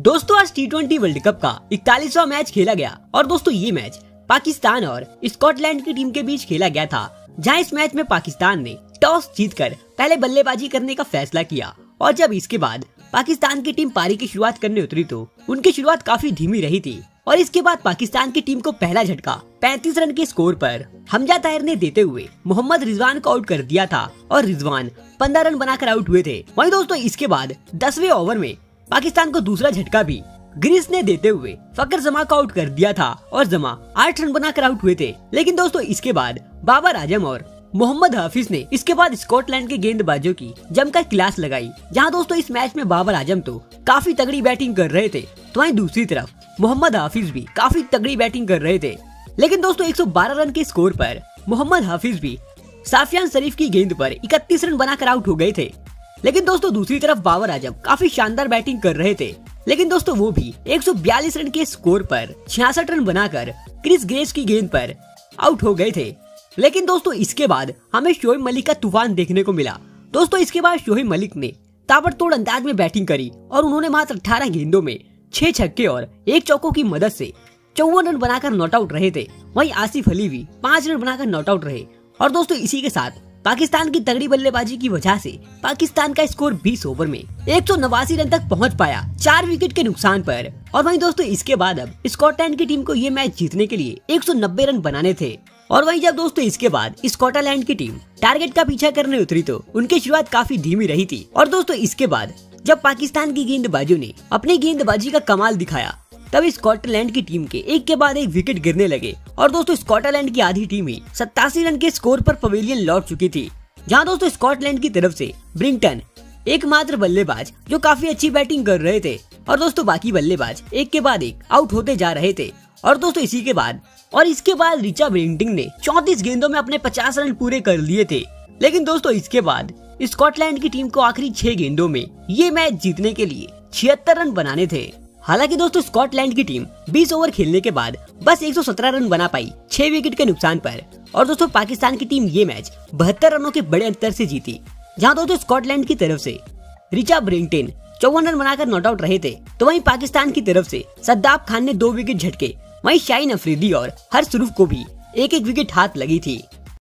दोस्तों, आज T twenty world cup का इकतालीसवा मैच खेला गया। और दोस्तों, ये मैच पाकिस्तान और स्कॉटलैंड की टीम के बीच खेला गया था, जहाँ इस मैच में पाकिस्तान ने टॉस जीतकर पहले बल्लेबाजी करने का फैसला किया। और जब इसके बाद पाकिस्तान की टीम पारी की शुरुआत करने उतरी तो उनकी शुरुआत काफ़ी धीमी रही थी। और इसके बाद पाकिस्तान की टीम को पहला झटका 35 रन के स्कोर पर हमजा ताहिर ने देते हुए मोहम्मद रिजवान को आउट कर दिया था। और रिजवान 15 रन बनाकर आउट हुए थे। वहीं दोस्तों, इसके बाद दसवें ओवर में पाकिस्तान को दूसरा झटका भी। ग्रीस ने देते हुए फकर जमा को आउट कर दिया था और जमा आठ रन बनाकर आउट हुए थे। लेकिन दोस्तों, इसके बाद बाबर आज़म और मोहम्मद हाफिज ने इसके बाद स्कॉटलैंड के गेंदबाजों की जमकर क्लास लगाई, जहाँ दोस्तों, इस मैच में बाबर आज़म तो काफ़ी तगड़ी बैटिंग कर रहे थे। तो वहीं दूसरी तरफ़ मोहम्मद हाफिज भी काफ़ी तगड़ी बैटिंग कर रहे थे। लेकिन दोस्तों 112 रन के स्कोर पर मोहम्मद हाफिज भी साफियान शरीफ की गेंद पर 31 रन बनाकर आउट हो गए थे। लेकिन दोस्तों, दूसरी तरफ़ बाबर आज़म काफ़ी शानदार बैटिंग कर रहे थे। लेकिन दोस्तों, वो भी 142 रन के स्कोर पर छियासठ रन बनाकर क्रिस ग्रेस की गेंद पर आउट हो गए थे। लेकिन दोस्तों, इसके बाद हमें शोएब मलिक का तूफ़ान देखने को मिला। दोस्तों, इसके बाद शोहेब मलिक ने ताबड़तोड़ अंदाज में बैटिंग करी और उन्होंने मात्र 18 गेंदों में छह छक्के और एक चौकों की मदद से चौवन रन बनाकर नॉट आउट रहे थे। वहीं आसिफ अली भी पाँच रन बनाकर नॉट आउट रहे। और दोस्तों, इसी के साथ पाकिस्तान की तगड़ी बल्लेबाजी की वजह से पाकिस्तान का स्कोर 20 ओवर में एक सौ नवासी रन तक पहुँच पाया, चार विकेट के नुकसान पर। और वहीं दोस्तों, इसके बाद अब स्कॉटलैंड की टीम को ये मैच जीतने के लिए 190 रन बनाने थे। और वही जब दोस्तों, इसके बाद स्कॉटलैंड की टीम टारगेट का पीछा करने उतरी तो उनकी शुरुआत काफ़ी धीमी रही थी। और दोस्तों, इसके बाद जब पाकिस्तान की गेंदबाजों ने अपनी गेंदबाजी का कमाल दिखाया तब स्कॉटलैंड की टीम के एक के बाद एक विकेट गिरने लगे। और दोस्तों, स्कॉटलैंड की आधी टीम ही सत्तासी रन के स्कोर पर पवेलियन लौट चुकी थी। जहाँ दोस्तों, स्कॉटलैंड की तरफ़ से ब्रिंगटन एकमात्र बल्लेबाज जो काफ़ी अच्छी बैटिंग कर रहे थे। और दोस्तों, बाकी बल्लेबाज एक के बाद एक आउट होते जा रहे थे। और दोस्तों, इसी के बाद और इसके बाद रिचा ब्रिंगटिंग ने चौतीस गेंदों में अपने पचास रन पूरे कर लिए थे। लेकिन दोस्तों, इसके बाद स्कॉटलैंड की टीम को आखिरी छह गेंदों में ये मैच जीतने के लिए छिहत्तर रन बनाने थे। हालाँकि दोस्तों, स्कॉटलैंड की टीम 20 ओवर खेलने के बाद बस 117 रन बना पाई, छह विकेट के नुकसान पर। और दोस्तों, पाकिस्तान की टीम ये मैच बहत्तर रनों के बड़े अंतर से जीती। जहाँ दोस्तों, स्कॉटलैंड की तरफ़ से रिचा ब्रिंगटेन चौवन रन बनाकर नॉट आउट रहे थे तो वहीं पाकिस्तान की तरफ़ से सद्दाब खान ने दो विकेट झटके। वहीं शाइन अफरीदी और हर को भी एक एक विकेट हाथ लगी थी।